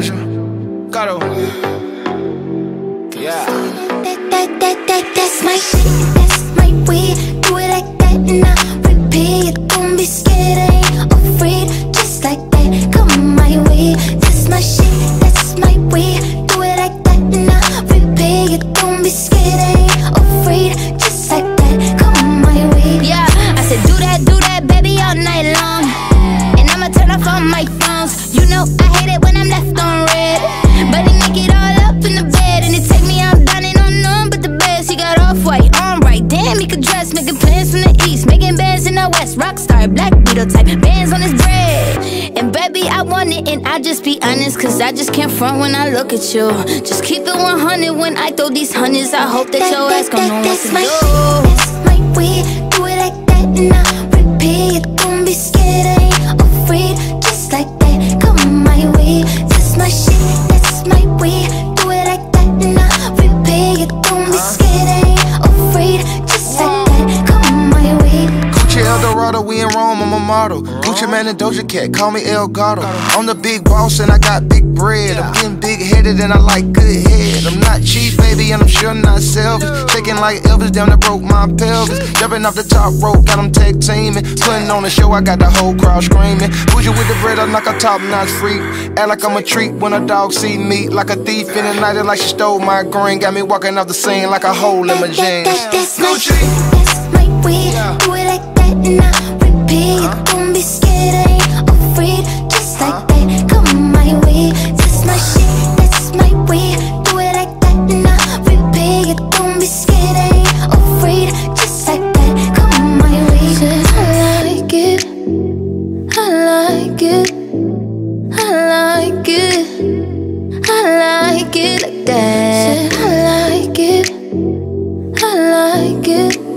Doja. Gato. Yeah. That, that, that, that, that's my shit, that's my way. Do it like that and I repeat. Don't be scared, he making plans from the east, making bands in the west. Rockstar, black beetle type, bands on his bread. And baby, I want it, and I just be honest, cause I just can't front when I look at you. Just keep it 100 when I throw these hundreds. I hope that your ass gon' know what to my do. Model. Gucci Mane and Doja Cat, call me El Gato. I'm the big boss and I got big bread. I'm getting big headed and I like good head. I'm not cheap, baby, and I'm sure not selfish. Shaking like Elvis, down that broke my pelvis. Jumping off the top rope, got them tag teaming. Putting on the show, I got the whole crowd screaming. Bougie with the bread, I'm like a top notch freak. Act like I'm a treat when a dog see me. Like a thief in the night, like she stole my green. Got me walking off the scene like a hole in my jeans. that's my Gucci. shit, that's my way. Do it like that and I. like it.